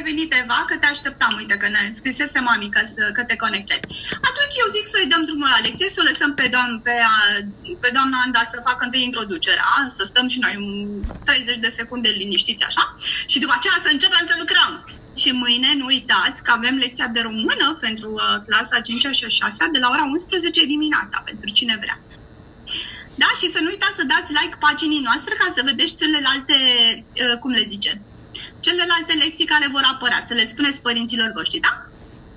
ai venit, Eva, că te așteptam, uite, că ne scrisese mami ca să, că te conectezi. Atunci eu zic să-i dăm drumul la lecție, să o lăsăm pe, doamn, pe, a, pe doamna Anda să facă întâi introducerea, să stăm și noi 30 de secunde liniștiți așa, și după aceea să începem să lucrăm. Și mâine nu uitați că avem lecția de română pentru uh, clasa 5 și 6 de la ora 11 dimineața, pentru cine vrea. Da? Și să nu uitați să dați like paginii noastre ca să vedeți celelalte, uh, cum le zice, celelalte lecții care vor apărea, să le spuneți părinților voștri, da?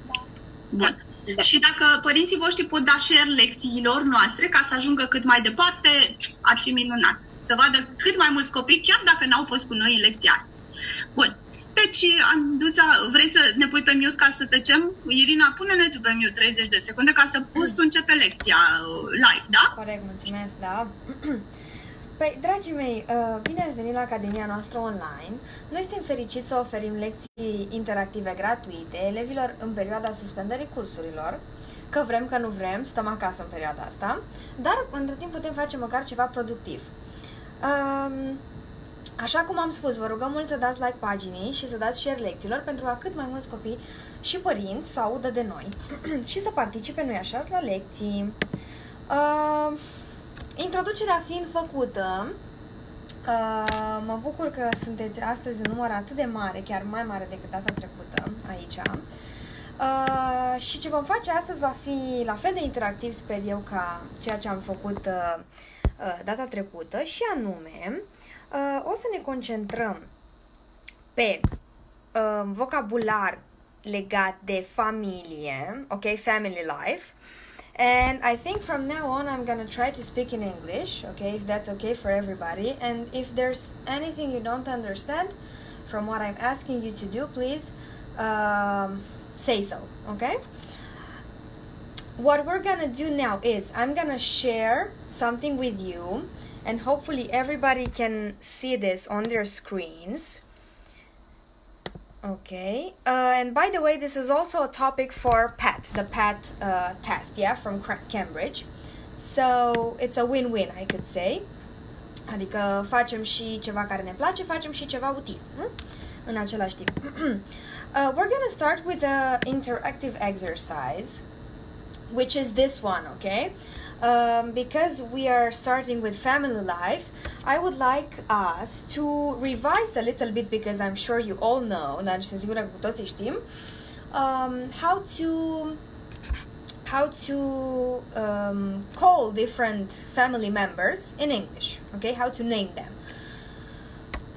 Da. Bun. Da. Și dacă părinții voștri pot da share lecțiilor noastre ca să ajungă cât mai departe, ar fi minunat. Să vadă cât mai mulți copii, chiar dacă n-au fost cu noi în lecția astăzi. Bun. Deci, Anduța, vrei să ne pui pe mute ca să tăcem? Irina, pune-ne tu pe mute 30 de secunde ca să poți tu începe lecția uh, live, da? Corect, mulțumesc, da. Păi, dragii mei, uh, bine ați venit la Academia noastră online. Noi suntem fericiți să oferim lecții interactive gratuite elevilor în perioada suspendării cursurilor, că vrem, că nu vrem, stăm acasă în perioada asta, dar între timp putem face măcar ceva productiv. Um, Așa cum am spus, vă rugăm mult să dați like paginii și să dați share lecțiilor pentru ca cât mai mulți copii și părinți să audă de noi și să participe, nu așa, la lecții. Uh, introducerea fiind făcută, uh, mă bucur că sunteți astăzi în număr atât de mare, chiar mai mare decât data trecută aici. Uh, și ce vom face astăzi va fi la fel de interactiv, sper eu, ca ceea ce am făcut uh, uh, data trecută și anume uh, o să ne concentrăm pe uh, vocabular legat de familie, ok, family life. And I think from now on I'm gonna try to speak in English, okay, if that's okay for everybody. And if there's anything you don't understand from what I'm asking you to do, please um, say so, okay? What we're gonna do now is I'm gonna share something with you and hopefully everybody can see this on their screens. Okay, uh, and by the way, this is also a topic for PAT, the PAT uh, test, yeah, from Cambridge. So it's a win-win, I could say. Adică facem și ceva care ne place, facem și ceva util, hm? în același timp. uh, we're gonna start with a interactive exercise, which is this one, okay? Um, because we are starting with family life, I would like us to revise a little bit because I'm sure you all know, um, how to how to um, call different family members in English. Okay, how to name them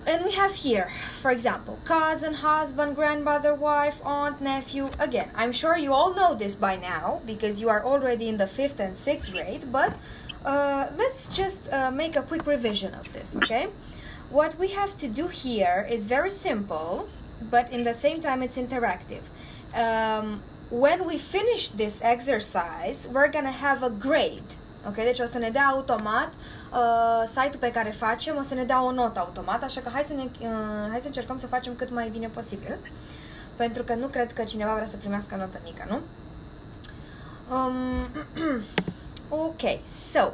and we have here, for example, cousin, husband, grandmother, wife, aunt, nephew. Again, I'm sure you all know this by now because you are already in the fifth and sixth grade, but uh, let's just uh, make a quick revision of this, okay? What we have to do here is very simple, but in the same time, it's interactive. Um, when we finish this exercise, we're gonna have a grade Ok? Deci o să ne dea automat uh, site-ul pe care facem, o să ne dea o notă automat, așa că hai să, ne, uh, hai să încercăm să facem cât mai bine posibil. Pentru că nu cred că cineva vrea să primească notă mică, nu? Um, ok, so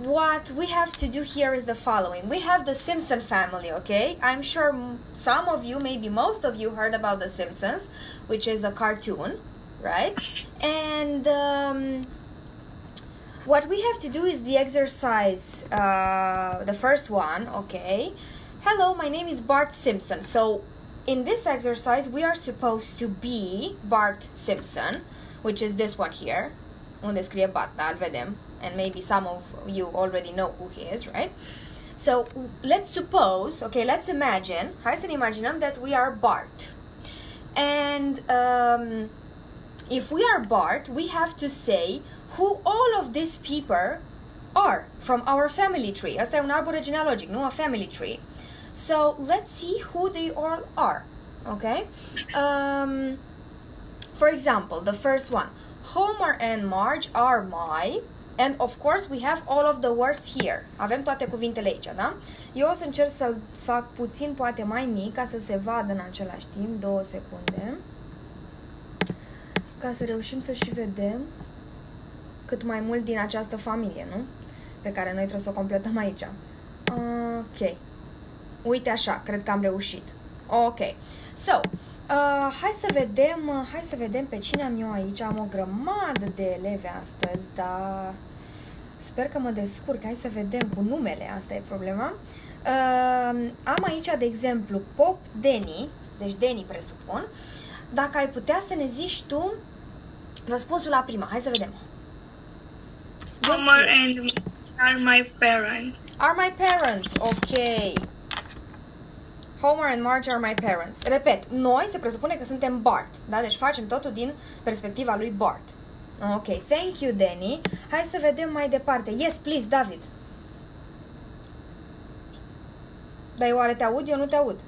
what we have to do here is the following. We have the Simpson family, okay? I'm sure some of you, maybe most of you, heard about the Simpsons, which is a cartoon, right? And um, what we have to do is the exercise, uh, the first one, okay? Hello, my name is Bart Simpson. So in this exercise, we are supposed to be Bart Simpson, which is this one here. Unde scrie Bart, da, vedem. And maybe some of you already know who he is, right? So let's suppose, okay, let's imagine, hai să ne imaginăm that we are Bart. And um, if we are Bart, we have to say who all of these people are from our family tree. Asta e un arbore genealogic, nu? A family tree. So let's see who they all are. Okay? Um, for example, the first one Homer and Marge are my. And of course we have all of the words here. Avem toate cuvintele aici, da? Eu o să încerc să-l fac puțin, poate mai mic, ca să se vadă în același timp. Două secunde. Ca să reușim să și vedem cât mai mult din această familie, nu? Pe care noi trebuie să o completăm aici. Ok. Uite așa, cred că am reușit. Ok. So, Uh, hai să vedem, uh, hai să vedem pe cine am eu aici. Am o grămadă de elevi astăzi, dar sper că mă descurc. Hai să vedem cu numele, asta e problema. Uh, am aici, de exemplu, Pop Deni, deci Deni presupun. Dacă ai putea să ne zici tu răspunsul la prima. Hai să vedem. Homer and are my parents. Are my parents, ok. Homer and Marge are my parents. Repet, noi se presupune că suntem Bart, da? Deci facem totul din perspectiva lui Bart. Ok, thank you, Danny. Hai să vedem mai departe. Yes, please, David. Dar eu oare te aud? Eu nu te aud.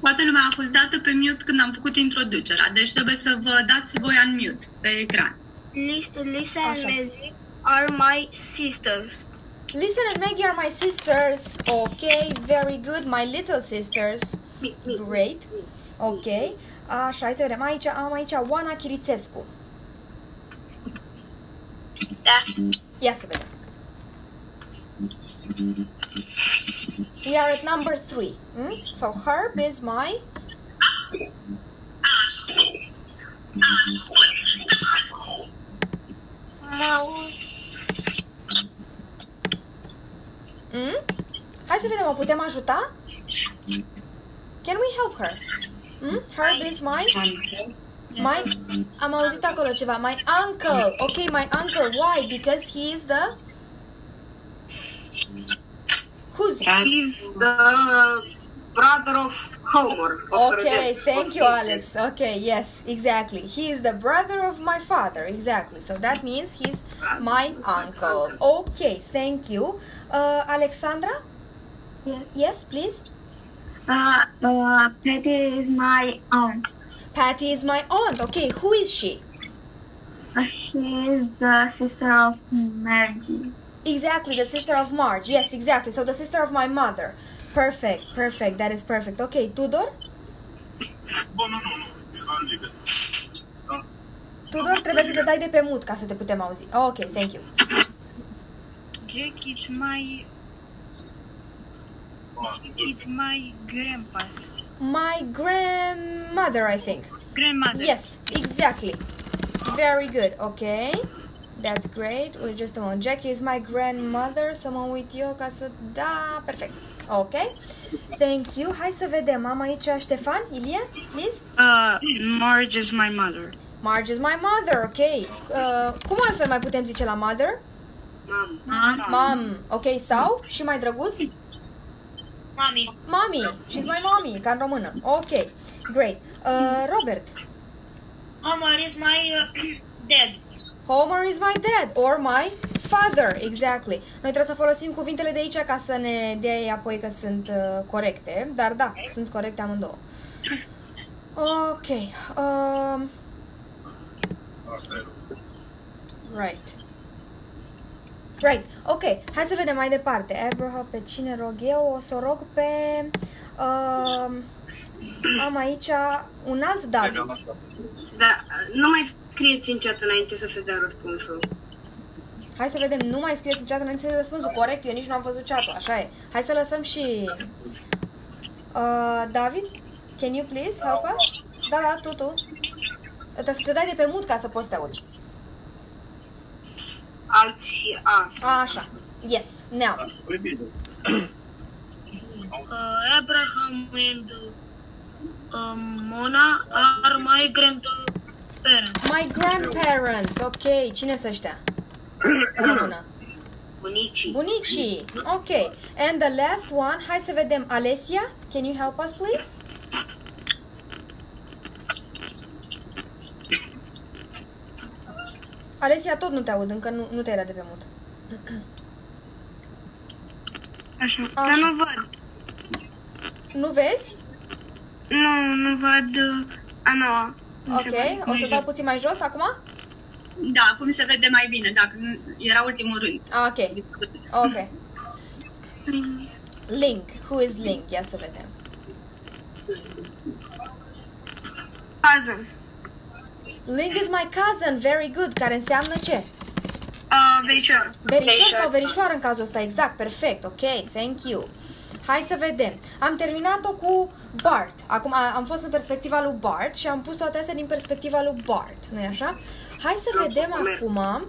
Toată lumea a fost dată pe mute când am făcut introducerea, deci trebuie să vă dați voi în mute pe ecran. Lisa, Lisa and. Maggie are my sisters. Listen and Maggie are my sisters. Okay, very good. My little sisters. Great. Ok. Ah, Așa, hai să vedem. Aici am ah, aici Oana Chirițescu. Da. Ia să vedem. We are at number three. Hmm? So Herb is my Hmm? Hai să vedem, o putem ajuta? Can we help her? Hmm? Herb is my my Am auzit acolo ceva. My uncle. Ok, my uncle. Why? Because he is the Who's He's the brother of Homer. of Okay, Redemption, thank you, his Alex. Okay, yes, exactly. He is the brother of my father. Exactly. So that means he's my uncle. Okay, thank you. Uh, Alexandra? Yes. Yes, please. uh, uh, Patty is my aunt. Patty is my aunt. Okay, who is she? Uh, she is the sister of Maggie. Exactly, the sister of Marge. Yes, exactly. So the sister of my mother. Perfect, perfect. That is perfect. Okay, Tudor? Bun, nu, nu, nu. Am liber. Tudor, trebuie să te dai de pe mut ca să te putem auzi. Ok, thank you. Jack is my it's my grandpa's My grandmother, I think. grandmother. Yes, exactly. Very good. Okay. That's great. Wait just a moment. Jackie is my grandmother. Să mă uit eu ca să... Da, perfect. Ok. Thank you. Hai să vedem. Am aici Ștefan, Ilie, please. Uh, Marge is my mother. Marge is my mother. Ok. Uh, cum altfel mai putem zice la mother? Mom. Mom. Ok. Sau? Și mai drăguț? Mommy. Mommy. She's my mommy, ca în română. Ok. Great. Uh, Robert. Homer is my uh, dad. Homer is my dad or my father, exactly. Noi trebuie să folosim cuvintele de aici ca să ne dea ei apoi că sunt uh, corecte, dar da, sunt corecte amândouă. Ok. Um, Asta e. right. Right. Ok. Hai să vedem mai departe. Abraham, pe cine rog eu? O să o rog pe... Um, am aici un alt David. Da, nu mai scrieți în chat înainte să se dea răspunsul. Hai să vedem, nu mai scrieți în chat înainte să răspunsul. Corect, eu nici nu am văzut chat așa e. Hai să lăsăm și... Uh, David, can you please help us? Da, da, tu, tu. Trebuie să te dai de pe mut ca să poți să te auzi. Alt și A. Așa. Yes, now. Uh, Abraham and uh, Mona are my grandparents. My grandparents, ok. Cine să ăștia? În română. Bunicii. Bunicii. Ok. And the last one, hai să vedem. Alessia, can you help us, please? Alessia, tot nu te aud, încă nu, nu te era de pe mut. Așa. Așa. Dar nu văd. Nu vezi? Nu, nu văd uh, a noua. Ok, o să dau puțin mai jos acum? Da, acum se vede mai bine, dacă nu, era ultimul rând. Ah, Ok, ok. Link, who is Link? Ia să vedem. Cousin. Link is my cousin, very good, care înseamnă ce? Uh, verișoară. Verișor sau verișoară în cazul ăsta, exact, perfect, ok, thank you. Hai să vedem. Am terminat-o cu Bart. Acum a- am fost în perspectiva lui Bart și am pus toate astea din perspectiva lui Bart, nu-i așa? Hai să Am vedem Homer. acum.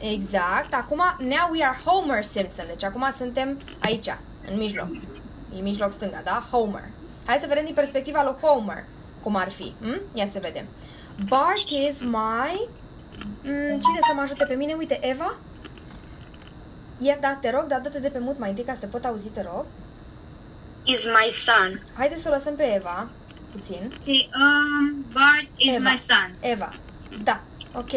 Exact. Acum, now we are Homer Simpson. Deci acum suntem aici, în mijloc. În mijloc stânga, da? Homer. Hai să vedem din perspectiva lui Homer cum ar fi. Hm? Ia să vedem. Bart is my... Mm, cine să mă ajute pe mine? Uite, Eva? Ia, da, te rog, dar dă-te de pe mut mai întâi ca să te pot auzi, te rog. Is my son. Haideți să o lăsăm pe Eva, puțin. Okay, um, Bart is Eva. my son. Eva. Da, ok.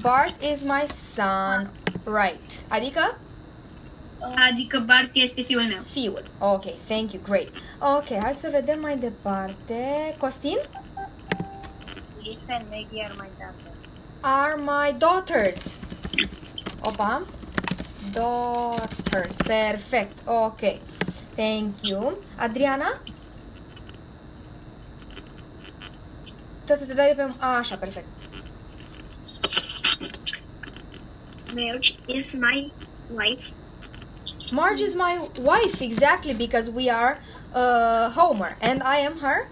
Bart is my son. Right. Adică Adică Bart este fiul meu. fiul. Ok, thank you, great. Ok, hai să vedem mai departe. Costin? Lisa and Maggie are my daughter. Are my daughters. Opa. Daughters. Perfect. Ok. Thank you. Adriana? Tot te dai pe... A, așa, perfect. Marge is my wife. Marge is my wife, exactly, because we are uh, Homer, and I am her.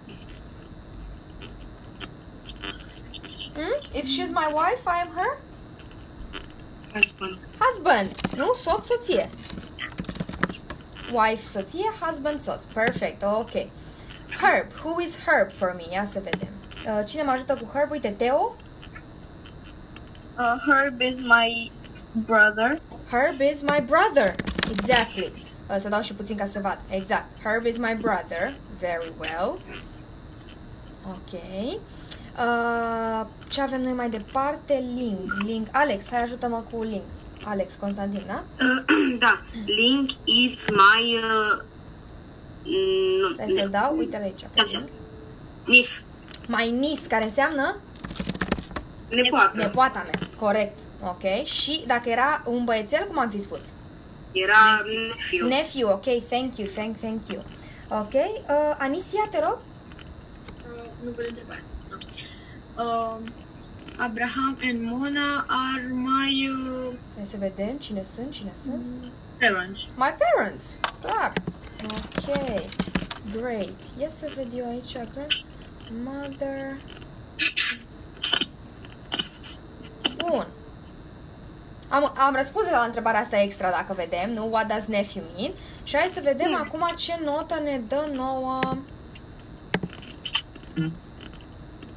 Hmm? If she's my wife, I am her Husband. husband. Nu? Soț, soție. Wife, soție, husband, soț. Perfect, ok. Herb. Who is Herb for me? Ia să vedem. Uh, cine mă ajută cu Herb? Uite, Teo. Uh, Herb is my brother. Herb is my brother. Exactly. Uh, să dau și puțin ca să vad. Exact. Herb is my brother. Very well. Ok. Uh, ce avem noi mai departe? Link. Link. Alex, hai ajută-mă cu link. Alex, Constantin, da? Uh, da. Link is my... Uh, nu, Stai să-l dau. Uite-l aici. pe Așa. link. Nis. My niece, care înseamnă Nepoată. nepoata mea. Corect. Ok. Și dacă era un băiețel, cum am fi spus? Era nefiu. Nephew. Ok. Thank you. Thank, thank you. Ok. Uh, Anisia, te rog. Uh, nu văd întrebare. Uh, Abraham and Mona are my uh, Hai să vedem cine sunt, cine sunt. parents. My parents. Clar. Ok. Great. Ia să ved eu aici, grandmother. Bun. Am, am răspuns la întrebarea asta extra, dacă vedem, nu? What does nephew mean? Și hai să vedem acum ce notă ne dă nouă...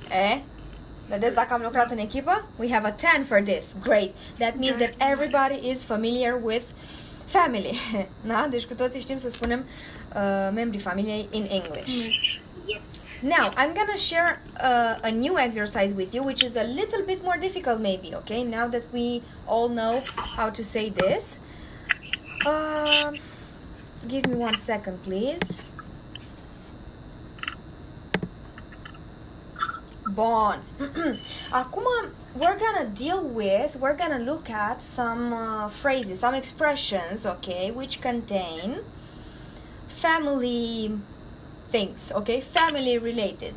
E? Vedeți dacă am lucrat în echipă? We have a 10 for this. Great. That means that everybody is familiar with family. da? Deci cu toții știm să spunem uh, membrii familiei in English. Yes. Now, I'm gonna share uh, a new exercise with you, which is a little bit more difficult, maybe. Okay, now that we all know how to say this. Um, give me one second, please. Bun. Acum, we're gonna deal with, we're gonna look at some uh, phrases, some expressions, okay, which contain family things, okay? Family related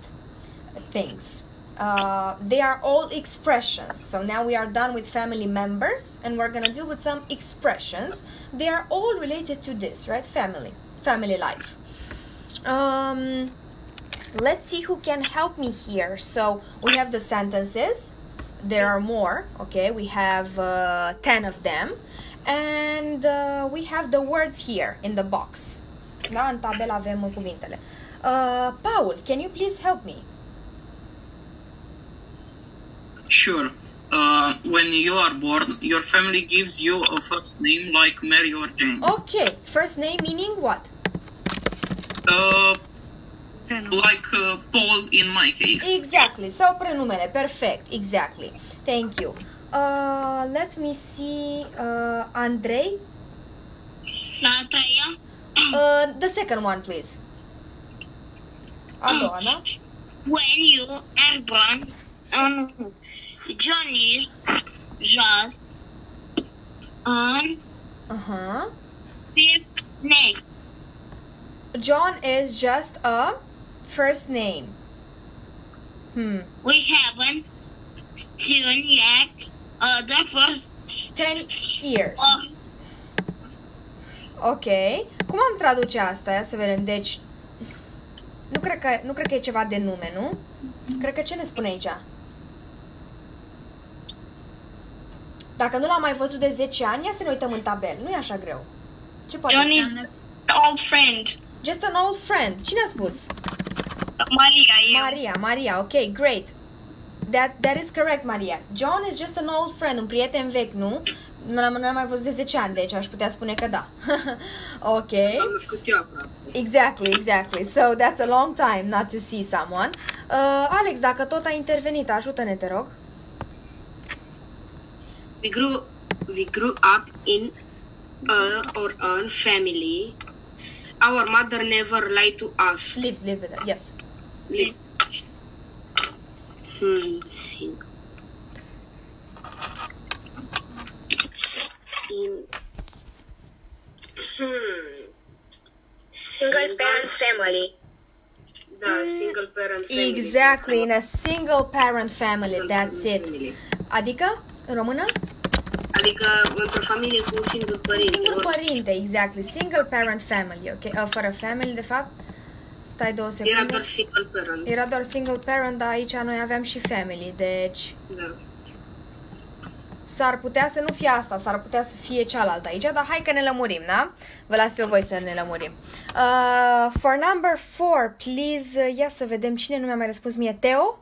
things. Uh, they are all expressions. So now we are done with family members and we're gonna deal with some expressions. They are all related to this, right? Family, family life. Um, let's see who can help me here. So we have the sentences. There are more, okay? We have uh, 10 of them. And uh, we have the words here in the box. Da, în tabel avem cuvintele. Uh, Paul, can you please help me? Sure. Uh, when you are born, your family gives you a first name like Mary or James. Okay, first name meaning what? Uh, like uh, Paul in my case. Exactly, sau prenumele, perfect, exactly. Thank you. Uh, let me see, uh, Andrei, La a treia, uh, the second one, please. A doua, when you are born, um, John is just an Uh-huh. fifth name. John is just a first name. Hmm. We haven't seen yet other first Ten years. of Okay. cum am traduce asta? Ia să vedem. Deci, nu cred, că, nu cred că e ceva de nume, nu? Cred că ce ne spune aici? Dacă nu l-am mai văzut de 10 ani, ia să ne uităm în tabel. Nu e așa greu. Ce poate John fi? is an old friend. Just an old friend. Cine a spus? Maria, eu. Maria, Maria, ok, great. That, that is correct, Maria. John is just an old friend, un prieten vechi, nu? Nu l-am, nu l-am mai văzut de 10 ani, deci aș putea spune că da. ok. Am născut eu aproape. Exactly, exactly. So that's a long time not to see someone. Uh, Alex, dacă tot ai intervenit, ajută-ne, te rog. We grew, we grew up in a, our own family. Our mother never lied to us. Live, live with it. Yes. Live. Hmm, sing. In, hmm. Single parent family. Da, single parent family. Exactly, in a single parent family, Single that's parent it. family. Adică, în română? Adică într-o familie cu un singur părinte. Single ori- părinte, exactly. Single parent family, ok? Uh, fără family, de fapt. Stai două secunde. Era doar single parent. Era doar single parent, dar aici noi aveam și family, deci Da. s-ar putea să nu fie asta, s-ar putea să fie cealaltă aici, dar hai că ne lămurim, da? Vă las pe voi să ne lămurim. Uh, for number four, please, uh, ia să vedem cine nu mi-a mai răspuns mie. Teo?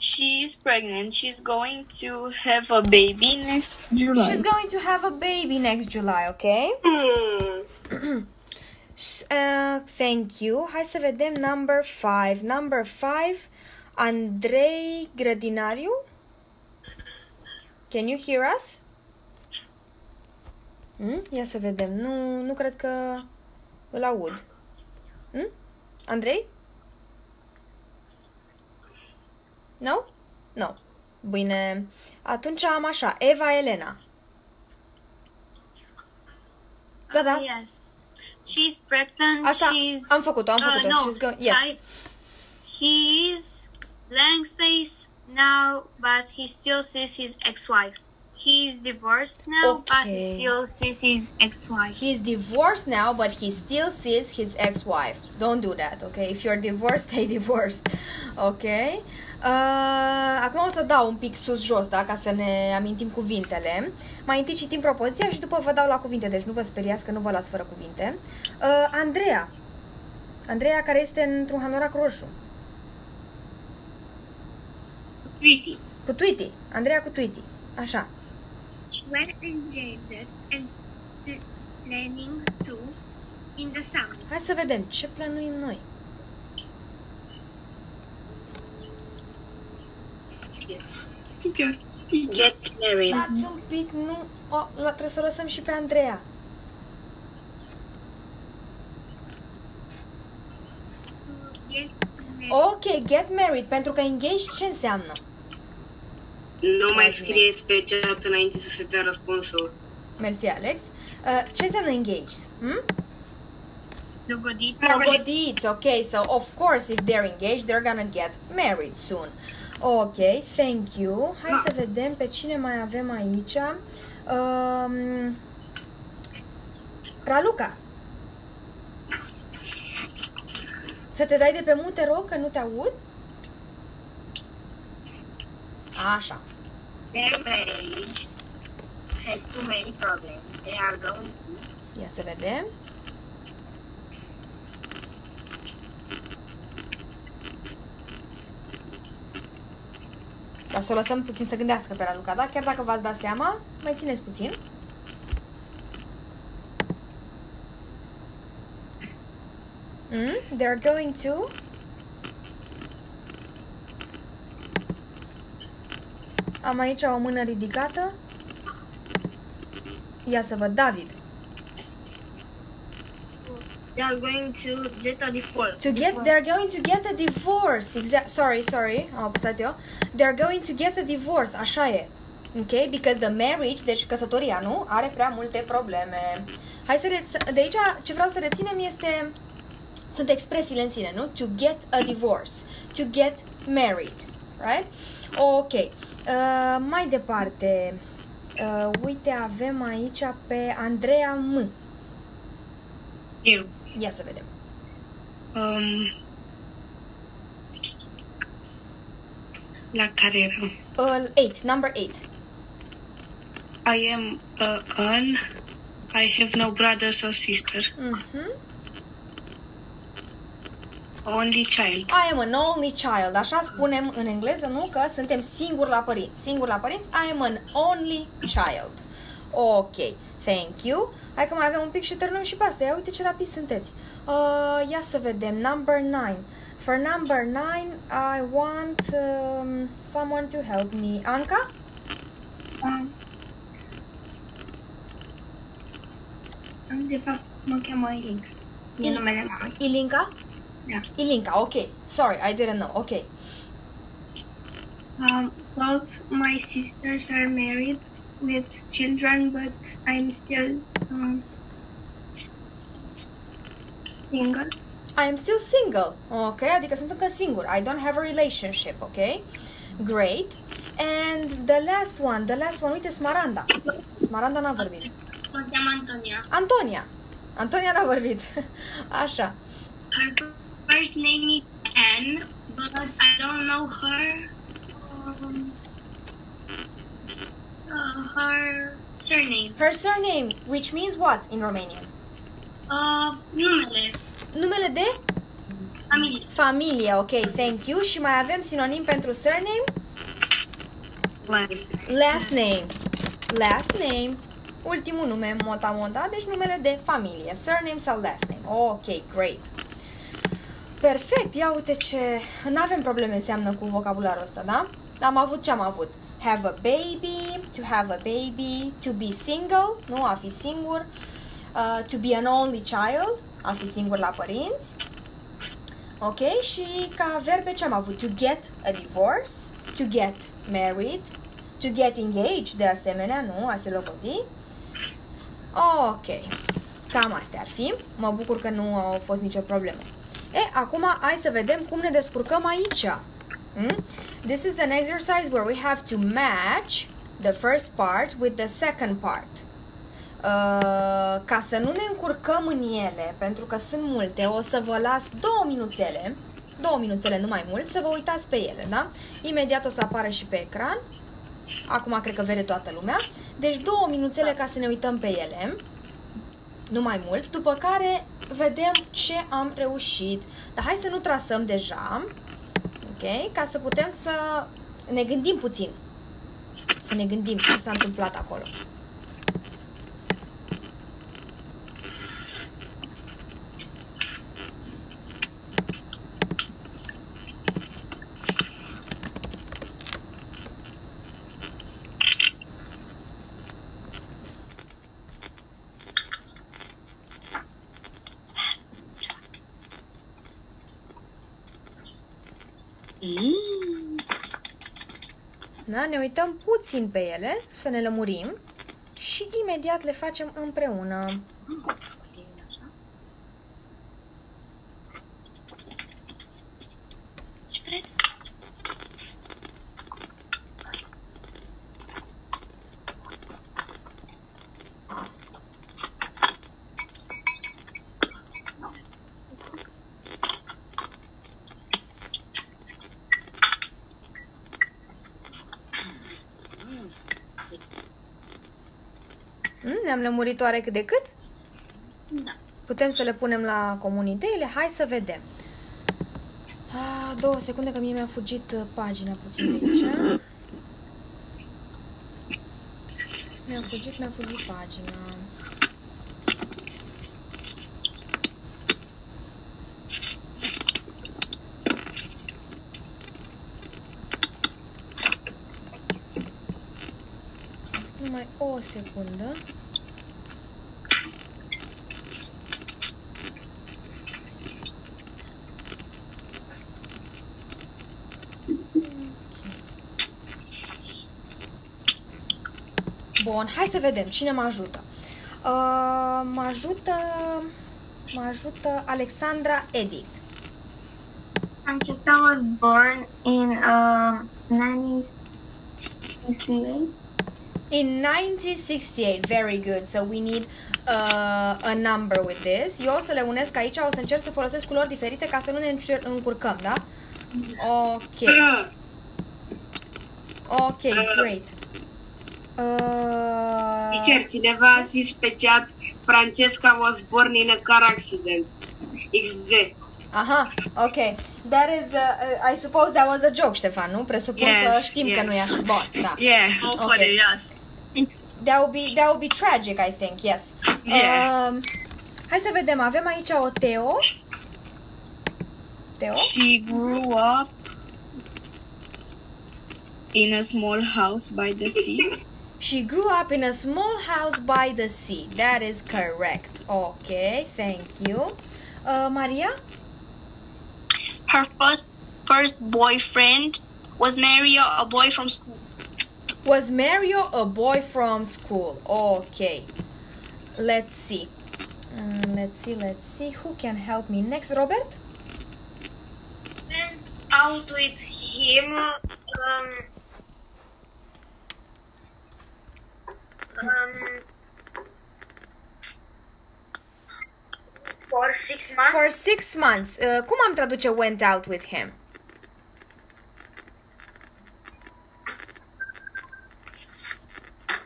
She's pregnant. She's going to have a baby next July. She's going to have a baby next July, ok? Hmm. S- Uh, thank you. Hai să vedem number five. Number five, Andrei Grădinariu? Can you hear us? Hmm? Ia să vedem. Nu, nu cred că îl aud. Hmm? Andrei? No? No. Bine. Atunci am așa. Eva Elena. Da, da. Uh, yes. She's pregnant. Asta she's am făcut-o, am uh, făcut-o. no, She's going, yes. I, he's blank space now, but he still sees his ex-wife. He's divorced now, but he still sees his ex-wife. He's divorced now, but he still sees his ex-wife. Don't do that, okay? If you're divorced, stay divorced, okay? Uh, acum o să dau un pic sus-jos, da, ca să ne amintim cuvintele. Mai întâi citim propoziția și după vă dau la cuvinte, deci nu vă speriați că nu vă las fără cuvinte. Uh, Andreea. Andreea care este într-un hanorac roșu. Tweety. Cu Tweety. Andreea cu Tweety. Așa. When engaged and planning to in the summer. Hai să vedem ce plănuim noi. Teacher. Get married. Dați un pic, nu... O, la, trebuie să lăsăm și pe Andreea. Yes, Ok, get married, pentru că engaged ce înseamnă? Nu mai scrie special înainte să se dea răspunsul. Mersi, Alex. Uh, ce înseamnă engaged? Hmm? Logodiți. Logodiți, ok. So, of course, if they're engaged, they're gonna get married soon. Ok, thank you. Hai să vedem pe cine mai avem aici. Um, Raluca. Să te dai de pe mute, rog, că nu te aud? Așa. Their marriage has too many problems. They are going to Ia să vedem. Dar să o lăsăm puțin să gândească pe Raluca, da? Chiar dacă v-ați dat seama, mai țineți puțin. Mm? They're going to... Am aici o mână ridicată. Ia să văd, David. They are going to get a default. To get, they're going to get a divorce. Exact. Sorry, sorry. Am apăsat eu. They're going to get a divorce. Așa e. Ok? Because the marriage, deci căsătoria, nu? Are prea multe probleme. Hai să re- de aici ce vreau să reținem este sunt expresiile în sine, nu? To get a divorce. To get married. Right? Ok. Uh, mai departe. Uh, uite, avem aici pe Andreea M. Eu. Ia să vedem. Um, la care eram? Uh, eight, number eight. I am uh, an. I have no brothers or sister. Mhm. Only child. I am an only child. Așa spunem în engleză, nu? Că suntem singuri la părinți. Singuri la părinți, I am an only child. Ok, thank you. Hai că mai avem un pic și terminăm și pe asta. Ia uite ce rapid sunteți. Uh, ia să vedem. Number 9. For number 9, I want um, someone to help me. Anca? Um, de fapt, mă cheamă Ilinca. E Il- numele mamei. Ilinca? Da. Ilinca, ok. Sorry, I didn't know. Ok. Um, both my sisters are married with children, but I'm still um, single. I am still single. Ok, adică sunt încă singur. I don't have a relationship, ok? Great. And the last one, the last one, uite, Smaranda. Smaranda n-a vorbit. Mă cheamă Antonia. Antonia. Antonia n-a vorbit. Așa. Her first name is Anne, but I don't know her. Um, uh, her surname. Her surname, which means what in Romanian? Uh, numele. Numele de Familie. familie, ok, thank you. Și mai avem sinonim pentru surname? Last. Last name. Last name. Ultimul nume, mota mota, deci numele de familie. Surname sau last name. Ok, great. Perfect, ia uite ce... Nu avem probleme înseamnă cu vocabularul ăsta, da? Am avut ce am avut. Have a baby, to have a baby, to be single, nu, a fi singur, uh, to be an only child, a fi singur la părinți. Ok, și ca verbe ce am avut? To get a divorce, to get married, to get engaged, de asemenea, nu, a se logodi. Ok, cam astea ar fi. Mă bucur că nu au fost nicio problemă. E, acum hai să vedem cum ne descurcăm aici. Hmm? This is an exercise where we have to match the first part with the second part. Uh, ca să nu ne încurcăm în ele, pentru că sunt multe, o să vă las două minuțele, două minuțele, nu mai mult, să vă uitați pe ele, da? Imediat o să apară și pe ecran. Acum cred că vede toată lumea. Deci două minuțele ca să ne uităm pe ele, nu mai mult, după care vedem ce am reușit. Dar hai să nu trasăm deja, ok? Ca să putem să ne gândim puțin. Să ne gândim ce s-a întâmplat acolo. Ne uităm puțin pe ele, să ne lămurim și imediat le facem împreună. Mm, Ne-am lămurit oare cât de cât? Da. Putem să le punem la comunitățile? Hai să vedem. Ah, două secunde că mie mi-a fugit uh, pagina puțin de aici. Mi-a fugit, mi-a fugit pagina. Numai o secundă. Bun, hai să vedem cine mă ajută. Uh, mă ajută mă ajută Alexandra Edith. Francesca was born in um, 1968. In 1968, very good. So we need uh, a number with this. Eu o să le unesc aici, o să încerc să folosesc culori diferite ca să nu ne încer- încurcăm, da? Ok. Ok, great. Uh, Teacher, cineva a zis pe chat, Francesca was born in a car accident. XD. Aha, ok. That is, uh, I suppose that was a joke, Ștefan, nu? Presupun că Yes, știm că yes. nu e așa. Bun, da. Yeah. Hopefully, yes. That would be, that would be tragic, I think, yes. Yeah. Um, hai să vedem, avem aici o Teo. Teo? She grew up in a small house by the sea. She grew up in a small house by the sea. That is correct. Okay, thank you. Uh, Maria? Her first first boyfriend was Mario, a boy from school. Was Mario a boy from school? Okay. Let's see. Um, let's see, let's see. Who can help me next? Robert? Went out with him um, um, for six months. For six months. Uh, cum am traduce went out with him?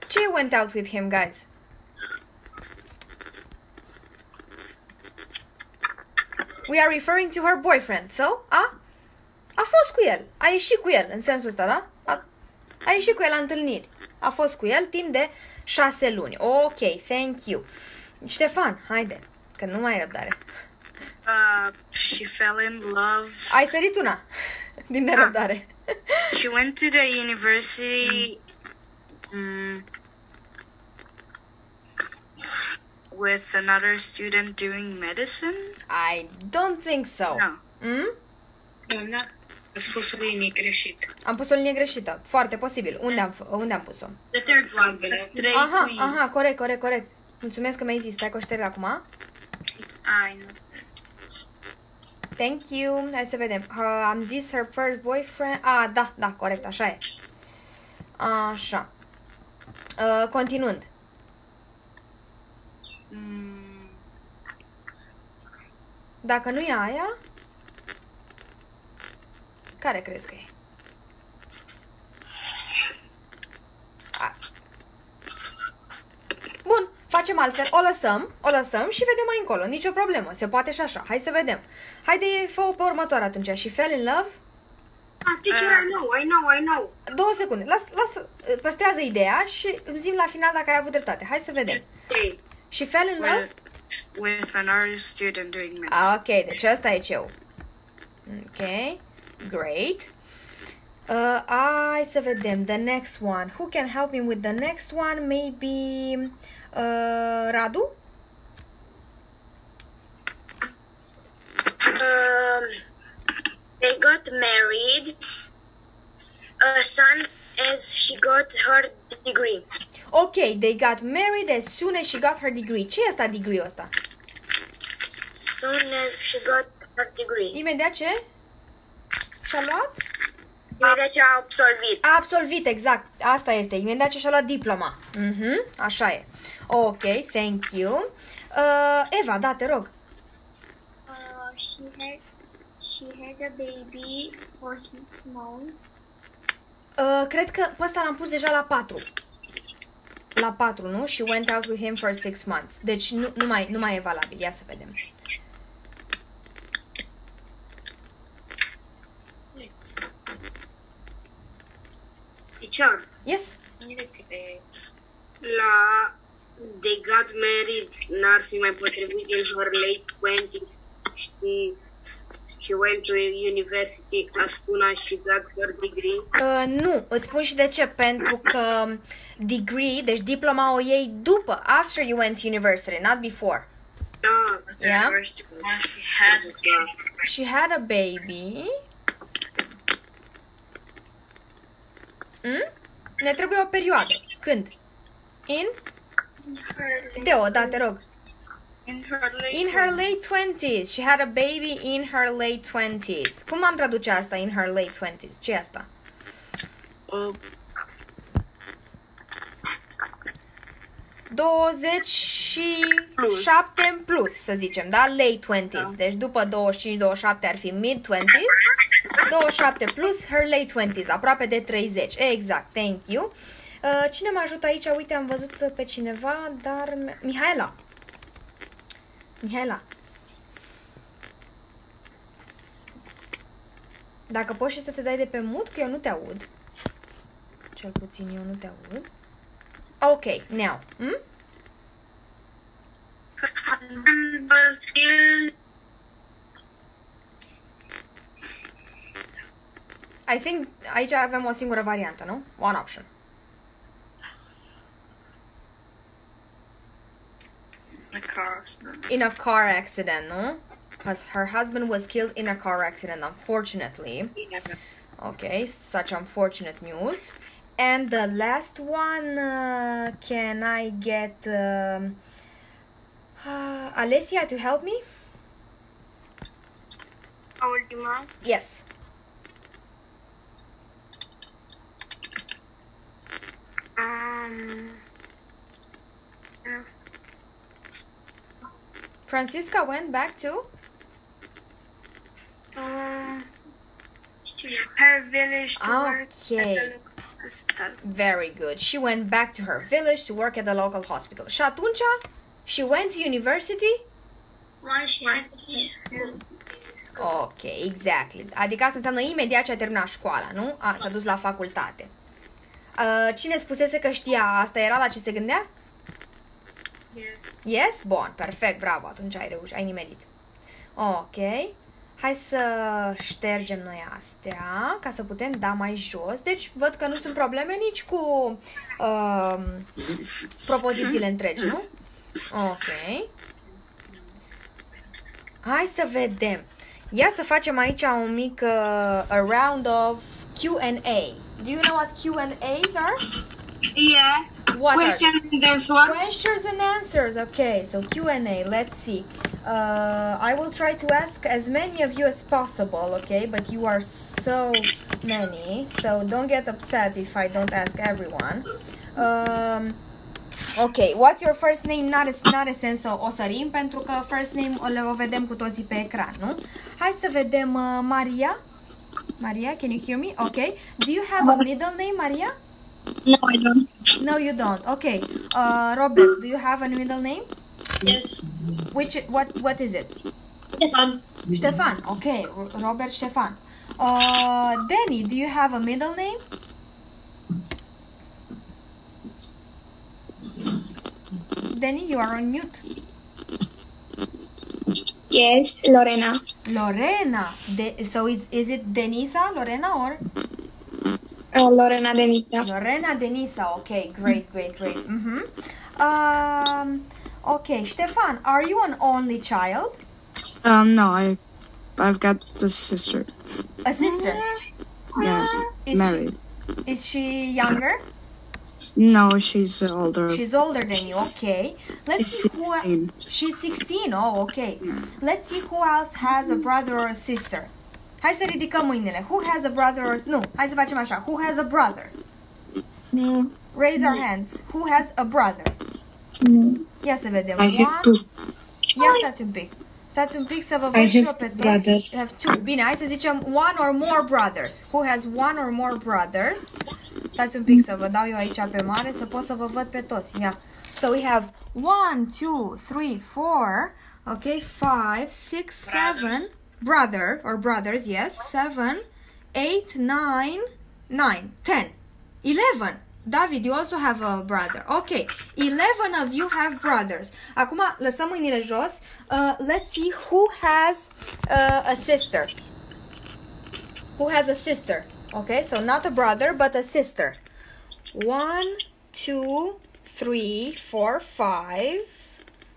Ce went out with him, guys? We are referring to her boyfriend, so? A? A fost cu el. A ieșit cu el, în sensul ăsta, da? A, a ieșit cu el la întâlniri. A fost cu el timp de șase luni. Ok, thank you. Ștefan, haide, că nu mai ai răbdare. Uh, she fell in love. Ai sărit una din nerăbdare. She went to the university mm, with another student doing medicine. I don't think so. No. Mm? Doamna, a spus linie greșit. Am pus o linie greșită. Foarte posibil. Unde am, f- unde am pus-o? The third one. Trei Aha, cu I. aha, corect, corect, corect. Mulțumesc că mi-ai zis. Stai că o șterg acum. I know. Thank you. Hai să vedem. Uh, am zis her first boyfriend. Ah, da, da, corect, așa e. Așa. Uh, continuând. Mm, Dacă nu e aia, care crezi că e? A. Bun, facem altfel. O lăsăm, o lăsăm și vedem mai încolo. Nicio problemă, se poate și așa. Hai să vedem. Haide, fă pe următoarea atunci. Și fell in love? Ah, teacher, I know, I know, I know. Două secunde. Las, las, păstrează ideea și îmi zim la final dacă ai avut dreptate. Hai să vedem. Okay. Și fell in love? with, with another student doing medicine. Ah, ok, deci asta e eu. Ok, great. Uh, hai să vedem, the next one. Who can help me with the next one? Maybe uh, Radu? Um, they got married uh, son as she got her degree. Ok, they got married as soon as she got her degree. Ce e asta degree-ul ăsta? Soon as she got her degree. Imediat ce? Și-a luat? Imediat ce a absolvit. A absolvit, exact. Asta este, imediat ce și-a luat diploma. Mhm, așa e. Ok, thank you. Uh, Eva, da, te rog. Uh, she had she had a baby for six months. Uh, cred că pe ăsta l-am pus deja la 4. La 4, nu? She went out with him for 6 months. Deci nu, nu, mai, nu mai e valabil. Ia să vedem. Teacher, Yes? la they got married n-ar fi mai potrivit in her late 20s și she went to university as soon as she got her degree. Uh, nu, îți spun și de ce. Pentru că degree, deci diploma o iei după, after you went to university, not before. Ah, Yeah? She has She had a baby. Mm? Ne trebuie o perioadă. Când? In? Teo, da, te rog. in her late In her late 20s. She had a baby in her late 20s. Cum am traduce asta, in her late 20s? ce e asta? Uh, 27 în plus, să zicem, da? Late 20s. Deci după 25-27 ar fi mid 20s. 27 plus her late 20s, aproape de 30. Exact, thank you. Uh, cine mă ajută aici? Uite, am văzut pe cineva, dar... Mihaela. Mihaela. Dacă poți și să te dai de pe mut, că eu nu te aud. Cel puțin eu nu te aud. Ok, now. Hmm? I think aici avem o singură variantă, nu? One option. A car accident. In a car accident, no? Because her husband was killed in a car accident, unfortunately. Okay, such unfortunate news. And the last one, uh, can I get um, uh, Alessia to help me? Ultima. Yes. Um. Francisca went back to Um. Her village to work at Okay. the local hospital. Very good. She went back to her village to work at the local hospital. Și atunci, she went to university? Why she has to be Ok, exactly. Adică asta înseamnă imediat ce a terminat școala, nu? A, s-a dus la facultate. Uh, cine spusese că știa asta era la ce se gândea? Yes. Yes? Bun, perfect, bravo, atunci ai reușit, ai nimerit. Ok, hai să ștergem noi astea, ca să putem da mai jos. Deci văd că nu sunt probleme nici cu uh, propozițiile întregi, nu? Ok. Hai să vedem. Ia să facem aici un mic uh, a round of Q&A. Do you know what Q&As are? Yeah. What are- Question and answer. Questions and answers. Okay, so Q&A. Let's see. Uh, I will try to ask as many of you as possible, okay? But you are so many, so don't get upset if I don't ask everyone. Um, ok, what's your first name? N-are, n-are sens să o sărim pentru că first name o le vedem cu toții pe ecran, nu? Hai să vedem uh, Maria. Maria, can you hear me? Okay. Do you have a middle name, Maria? No, I don't. No, you don't. Okay. Uh, Robert, do you have a middle name? Yes. Which what what is it? Stefan. Stefan. Okay, Robert Stefan. Uh, Danny, do you have a middle name? Danny, you are on mute. Yes, Lorena. Lorena. De- so is is it Denisa, Lorena, or Uh, Lorena Denisa. Lorena Denisa? Okay, great, great, great. Mm-hmm. Um, okay, Stefan, are you an only child? Um, no, I, I've got a sister. A sister? Yeah, Is married. She, is she younger? No, she's uh, older. She's older than you. Okay. Let's She's see who. 16. She's 16. Oh, okay. Let's see who else has a brother or a sister. Hai să ridicăm mâinile. Who has a brother or... Nu, hai să facem așa. Who has a brother? No. Raise our hands. Who has a brother? No. Ia să vedem. I have One. two. Ia stați un pic. Stați un pic să vă I văd și eu have pe brothers. Have two. Bine, hai să zicem one or more brothers. Who has one or more brothers? Stați un pic să vă dau eu aici pe mare să pot să vă văd pe toți. Ia. So we have one, two, three, four, okay, five, six, seven, brother or brothers, yes, seven, eight, nine, nine, ten, eleven. David, you also have a brother. Okay, 11 of you have brothers. Acum lăsăm mâinile jos. Uh, let's see who has uh, a sister. Who has a sister? Okay, so not a brother, but a sister. One, two, three, four, five,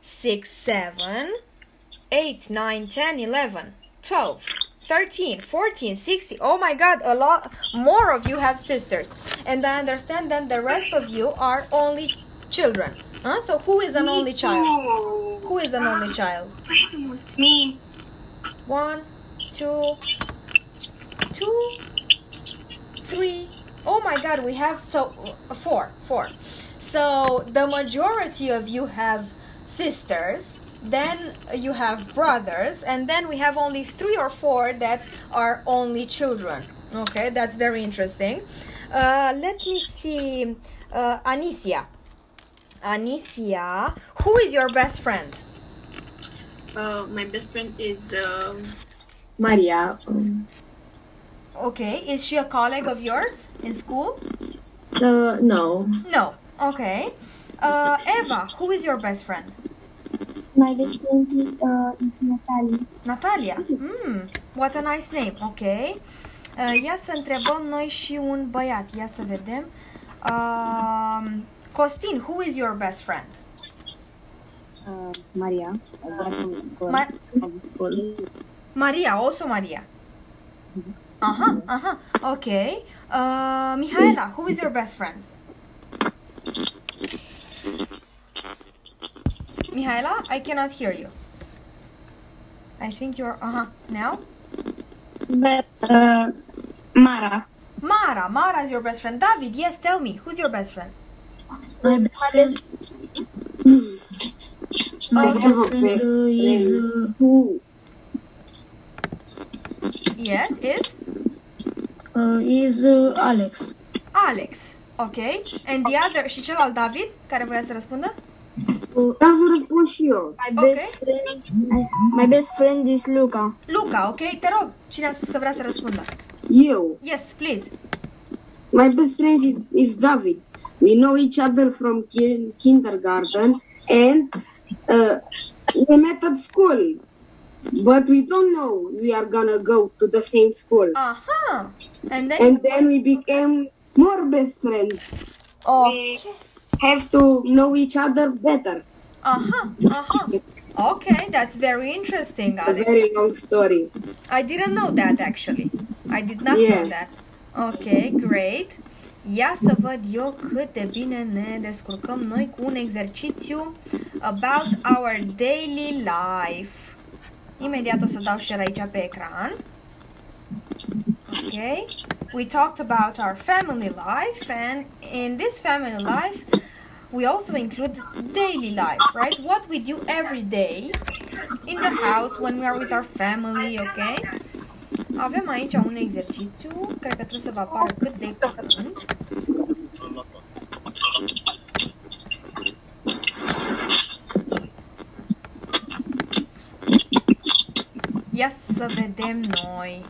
six, seven, eight, nine, ten, eleven, twelve, thirteen, fourteen, sixteen. Oh my god, a lot more of you have sisters. And I understand that the rest of you are only children. Huh? So who is an only child? Who is an only child? Me. One, two, two, three. Oh my god, we have so four, four. So the majority of you have sisters, then you have brothers, and then we have only three or four that are only children. Okay, that's very interesting. Uh, let me see. Uh, Anisia. Anisia, who is your best friend? Uh, my best friend is um, Maria. Okay, is she a colleague of yours in school? uh, no. No. Okay. Uh, Eva, who is your best friend? My best friend is, uh, is Natalie. Natalia. Mm, what a nice name. Ok. Uh, ia să întrebăm noi și un băiat. Ia să vedem. Um, Costin, who is your best friend? Uh, Maria. Ma- Maria, also Maria. Uh-huh, uh-huh. Okay. Uh, Mihaela, who is your best friend? Mihaela, I cannot hear you. I think you're, uh-huh, now? But, uh, Mara. Mara, Mara is your best friend. David, yes, tell me, who's your best friend? My best friend. My best friend uh, is uh, Yes, is? uh, is uh, Alex. Alex. Ok. And the other, și celălalt David, care voia să răspundă? Vreau să răspund și eu. My best friend, my best friend is Luca. Luca, ok? Te rog, cine a spus că vrea să răspundă? Eu. Yes, please. My best friend is, is David. We know each other from ki- kindergarten and uh, we met at school. But we don't know we are gonna go to the same school. Aha. And then, And then we became more best friends. Okay. We have to know each other better. Aha, aha. Okay, that's very interesting, Alex. A very long story. I didn't know that actually. I did not Yeah. know that. Ok, great. Ia să văd eu cât de bine ne descurcăm noi cu un exercițiu about our daily life. Imediat o să dau share aici pe ecran. Ok. We talked about our family life and in this family life we also include daily life, right? What we do every day in the house when we are with our family, ok? Avem aici un exercițiu, cred că trebuie să vă apară cât de curând. Ia să vedem noi.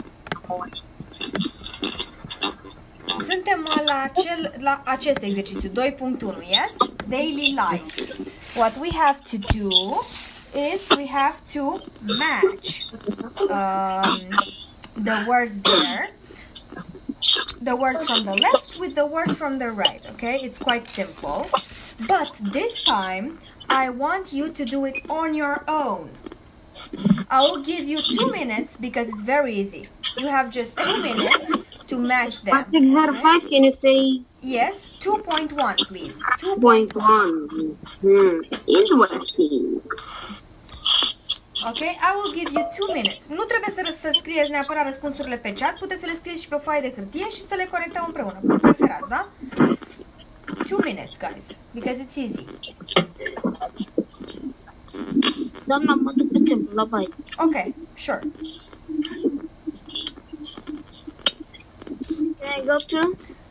Suntem la, acel, la acest exercițiu, 2.1, yes? Daily life. What we have to do is we have to match um, the words there, the words from the left with the words from the right, okay? It's quite simple. But this time, I want you to do it on your own. I will give you two minutes because it's very easy. You have just two minutes to match them. What exercise can you say? Yes, 2.1, please. Point one. Hmm. Interesting. Ok? I will give you two minutes. Nu trebuie să, să scrieți neapărat răspunsurile pe chat, puteți să le scrieți și pe o foaie de hârtie și să le corectăm împreună, cum preferați, da? Two minutes, guys, because it's easy. Doamna, mă duc pe templu la baie. Ok, sure. Can I go too?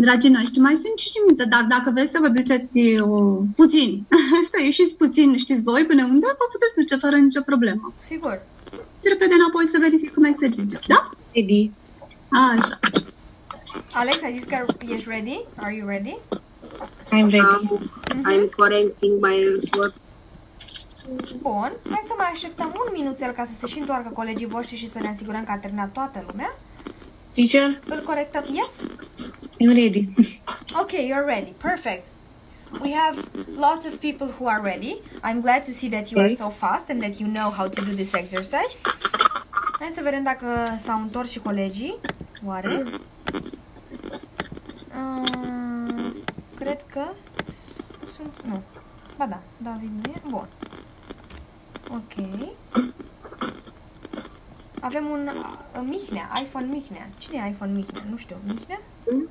dragii noștri, mai sunt și multe, dar dacă vreți să vă duceți uh, puțin, să ieșiți puțin, știți voi, până unde vă puteți duce fără nicio problemă. Sigur. Repede înapoi să verificăm exercițiul, da? Ready. Așa. Alex, ai zis că ești ready? Are you ready? I'm ready. I'm correcting my answers. Bun, hai să mai așteptăm un minuțel ca să se și întoarcă colegii voștri și să ne asigurăm că a terminat toată lumea. Teacher, Îl corectăm. Yes? I'm ready. Okay, you're ready. Perfect. We have lots of people who are ready. I'm glad to see that you are so fast and that you know how to do this exercise. Hai să vedem dacă s-au întors și colegii. Oare? Uh, cred că sunt... Nu. Ba da, David nu e. Bun. Ok. Avem un uh, Mihnea, iPhone Mihnea. Cine e iPhone Mihnea? Nu știu. Mihnea? Hmm?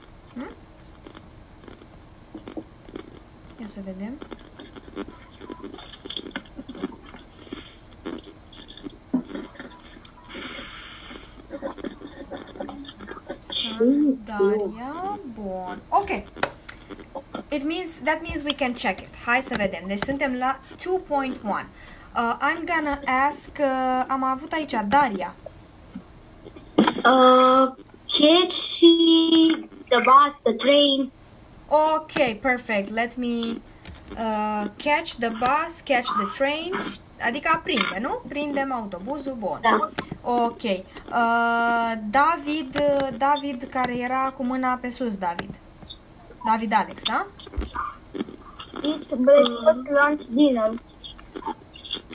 Ia să vedem. Daria, bun. Ok. It means, that means we can check it. Hai să vedem. Deci suntem la 2.1. Uh, I'm gonna ask, uh, am avut aici Daria. Uh, catch the bus, the train. Ok, perfect. Let me uh, catch the bus, catch the train. Adică a prinde, nu? Prindem autobuzul, bun. Da. Ok. Uh, David, David care era cu mâna pe sus, David. David Alex, da? Eat breakfast, lunch, dinner.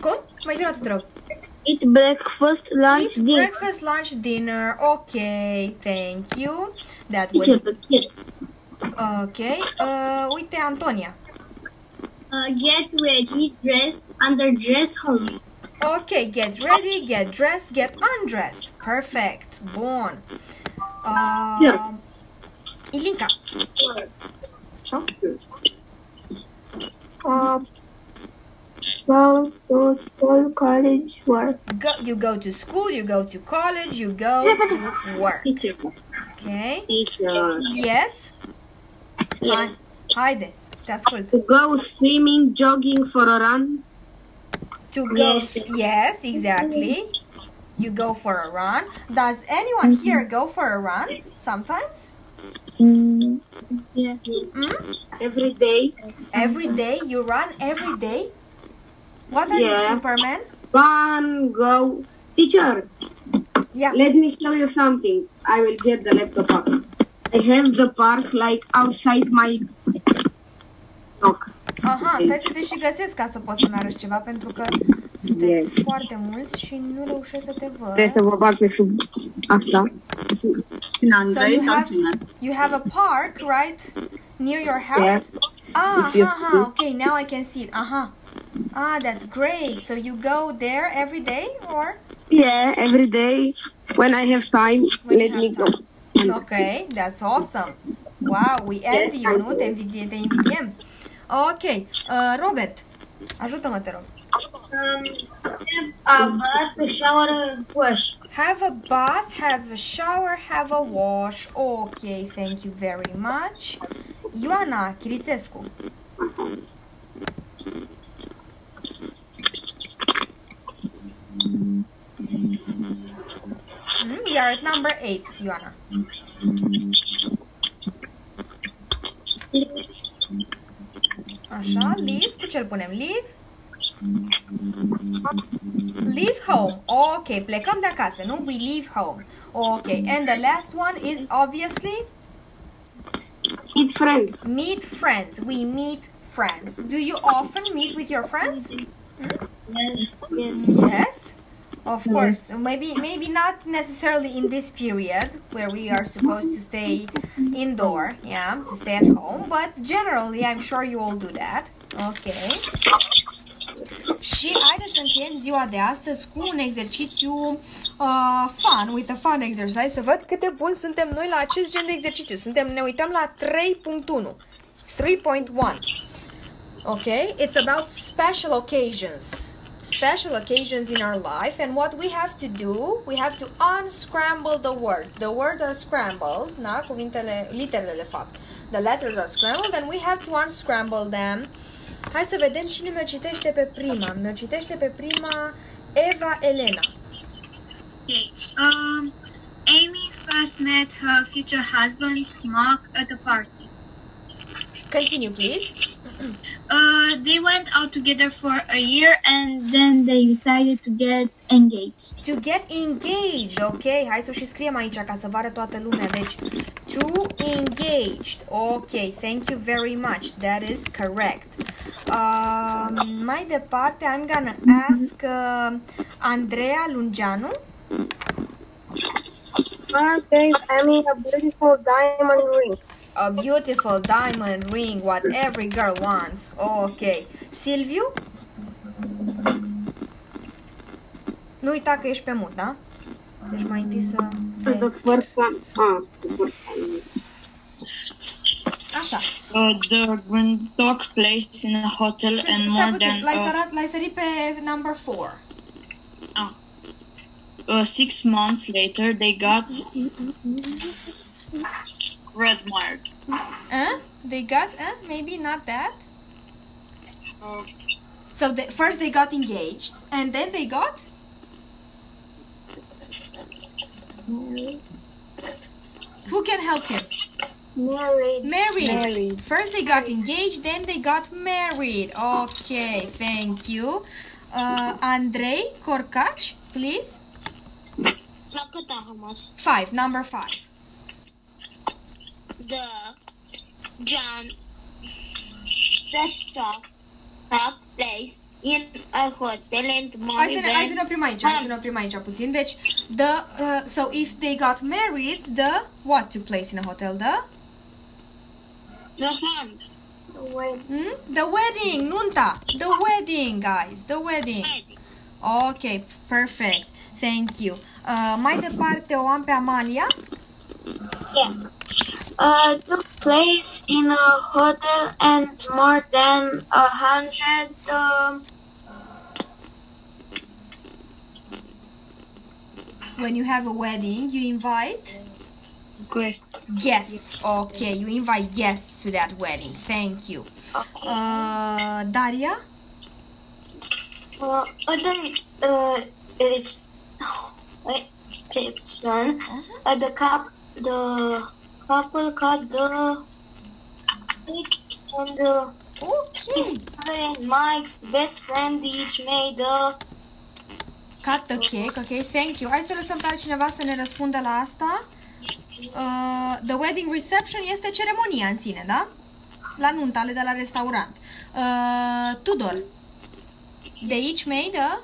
Cum? Mai zi o dată, te rog. Eat breakfast, lunch, Eat dinner. breakfast, lunch, dinner. Ok, thank you. That was... Teacher, the kid. Ok. Uh, uite, Antonia. Uh, get ready, dressed, underdress, home. Ok, get ready, get dressed, get undressed. Perfect. Bun. Uh, Yeah. Ilinca. Uh, go to school, college, work. Go, you go to school, you go to college, you go to work. Teacher. Okay. Teacher. Yes. Yes. Haide. To go swimming, jogging for a run. To go. Yes. Yes, exactly. You go for a run. Does anyone Mm-hmm. here go for a run sometimes? Mm, Yes. Mm? Every day. Every day? You run every day? What are you, Yeah. Superman? Run, go. Teacher, Yeah. let me show you something. I will get the laptop up. I have the park like outside my block. Aha, trebuie să te și găsesc ca să poți să-mi arăți ceva, pentru că sunteți Yes. foarte mulți și nu reușesc să te văd. Trebuie să vă bag pe sub asta. În So Andrei you sau have, cine? you have a park right near your house? Yeah. Ah, you aha, okay, now I can see it. Aha. Ah, that's great. So you go there every day or? Yeah, every day when I have time, When let you me have go. Okay, that's awesome. Wow, we envy you, nu? Te invidiem, te invidiem. Ok, uh, Robert, ajută-mă, te rog. Um, have a bath, a shower, a wash. Have a bath, have a shower, have a wash. Okay, thank you very much. Ioana Chirițescu. Hmm, we are at number 8, Ioana. Așa, leave, cu ce punem? Leave? Leave home. Ok, plecăm de acasă, nu? We leave home. Ok, and the last one is obviously Meet friends. meet friends. We meet friends. Do you often meet with your friends? Yes. Yes. Of course. Maybe maybe not necessarily in this period where we are supposed to stay indoor, yeah, to stay at home, but generally I'm sure you all do that. Okay. Și haideți să încheiem ziua de astăzi cu un exercițiu uh, fun, with a fun exercise, să văd cât de buni suntem noi la acest gen de exercițiu. Suntem, ne uităm la 3.1. 3.1. Okay, it's about special occasions. Special occasions in our life, and what we have to do, we have to unscramble the words. The words are scrambled, na, cuvintele, literele de fapt. The letters are scrambled, and we have to unscramble them. Hai să vedem cine mi-o citește pe prima. Mi-o citește pe prima Eva Elena. Okay. Um, Amy first met her future husband Mark at a party. Continue, please. Uh, they went out together for a year and then they decided to get engaged. To get engaged, ok, hai să și scriem aici ca să vadă toată lumea. Deci, to engaged, ok, thank you very much, that is correct. Um, mai departe, I'm gonna ask uh, Andreea Lungeanu. Mark gave Amy a beautiful diamond ring. A beautiful diamond ring, what every girl wants. Ok. Silviu? Nu uita că ești pe mut, da? Deci mai întâi să... The first one. Ah, the first one. Așa. Uh, the wedding took place in a hotel and more puțin, than l-ai, uh, sărat, l-ai sărit pe number 4. uh, six months later they got red mark. Uh? They got, uh? Maybe not that? So the, first they got engaged, and then they got? Who can help him? Married. Married. Married. First they got engaged, then they got married. Okay, thank you. Uh, Andrei Korkach, please. Five, number five. John set up top place in a hotel and Hai money să, ne, hai să ne oprim aici, hai să ne oprim aici puțin. Deci, the, uh, so if they got married, the, what took place in a hotel? The? The hunt. Hmm? The wedding, nunta. The wedding, guys. The wedding. Ok, perfect. Thank you. Uh, mai departe o am pe Amalia. Yeah. Uh, took place in a hotel and more than a hundred um, When you have a wedding, you invite guests. Guests. Okay, you invite guests to that wedding. Thank you. Uh, Daria. Uh, other uh, it's exception. Uh, the cup, the couple cut the cake and uh, his brother and Mike's best friend each made a Cut the cake, ok, thank you. Hai să lăsăm pe altcineva să ne răspundă la asta. Uh, the wedding reception este ceremonia în sine, da? La nuntale de la restaurant. Uh, Tudor. They each made a...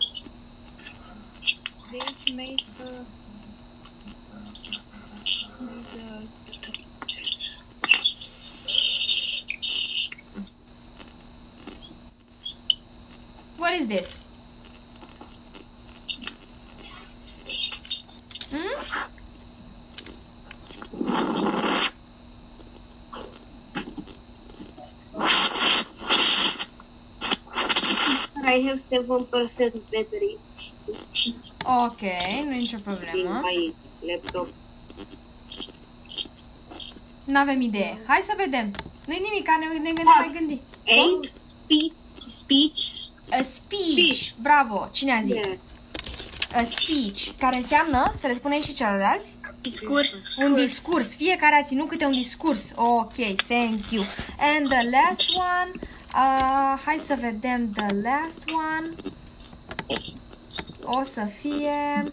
They each made uh, What is this? Hmm? I have 7% battery Ok, nu e nicio in problemă. my laptop. N-avem idee. Hai să vedem. Nu-i nimic, ne, ne, ne mai gândi. Eight? Speech. Speech. A speech. Bravo. Cine a zis? Yeah. A speech. Care înseamnă, să le spunem și celorlalți? Discurs. Un discurs. Fiecare a ținut câte un discurs. Ok, thank you. And the last one. Uh, hai să vedem the last one. O să fie...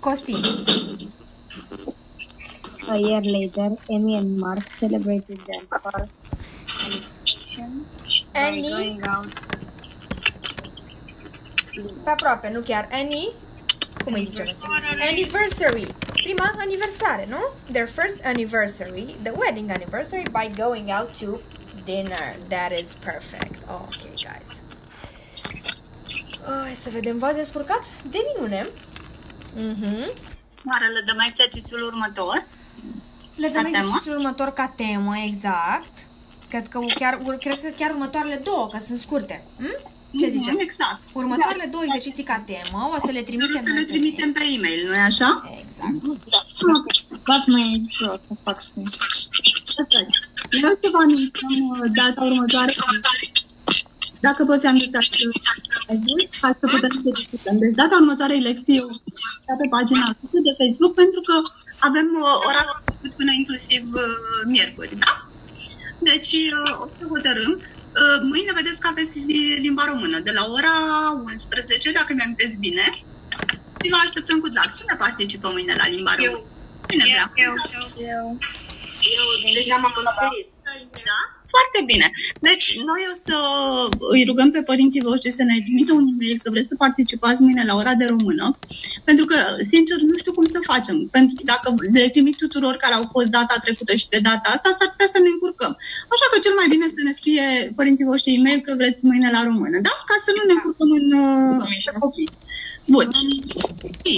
Costin. A year later, Amy and Mark celebrated their first celebration by Annie? going out. Pe aproape, nu chiar. Any? Cum îi zicem? Anniversary. Prima aniversare, nu? Their first anniversary, the wedding anniversary, by going out to dinner. That is perfect. Ok, guys. Oh, hai să vedem, v-ați descurcat? De minune. Mhm. Oare le dăm exercițiul următor? Le dăm Ca temă? exercițiul următor ca temă, exact. Cred că chiar, cred că chiar următoarele două, că sunt scurte. Hm? Ce Mhm, zicem? Exact. Următoarele două exerciții ca temă o să le trimitem Să le noi pe trimitem pe e-mail, nu e așa? Exact. Luați mai jos să-ți fac screen. Vreau să vă anunțăm uh, data următoare. Dacă poți anunța Facebook, ca să putem să discutăm. Deci data următoarei lecții eu da pe pagina noastră de Facebook pentru că avem uh, ora făcut până inclusiv uh, miercuri, da? Deci uh, o să hotărâm. Uh, Mâine vedeți că aveți li- limba română. De la ora 11, dacă mi-am bine, și vă așteptăm cu drag. Cine participă mâine la limba română? Cine vrea? Eu. Eu. Eu deja m-am înscris. Da? Foarte bine. Deci, noi o să îi rugăm pe părinții voștri să ne trimită un e-mail că vreți să participați mâine la ora de română, pentru că, sincer, nu știu cum să facem. Pentru că dacă le trimit tuturor care au fost data trecută și de data asta, s-ar putea să ne încurcăm. Așa că cel mai bine să ne scrie părinții voștri e-mail că vreți mâine la română, da? Ca să nu ne încurcăm în uh, pe copii. Bun. Și,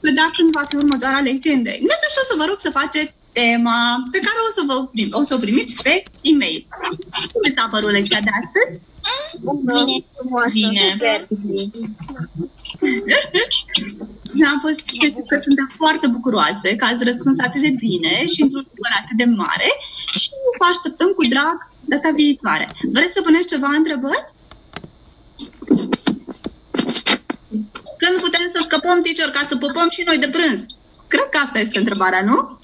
vedea când va fi următoarea lecție în engleză și o să vă rog să faceți tema pe care o să, vă prim, o să o primiți pe e-mail. Cum vi s-a părut lecția de astăzi? Bine, frumoasă. Bine. Am fost știți că suntem foarte bucuroase că ați răspuns atât de bine și într-un număr atât de mare și vă așteptăm cu drag data viitoare. Vreți să puneți ceva întrebări? Când putem să scăpăm, teacher, ca să pupăm și noi de prânz? Cred că asta este întrebarea, nu?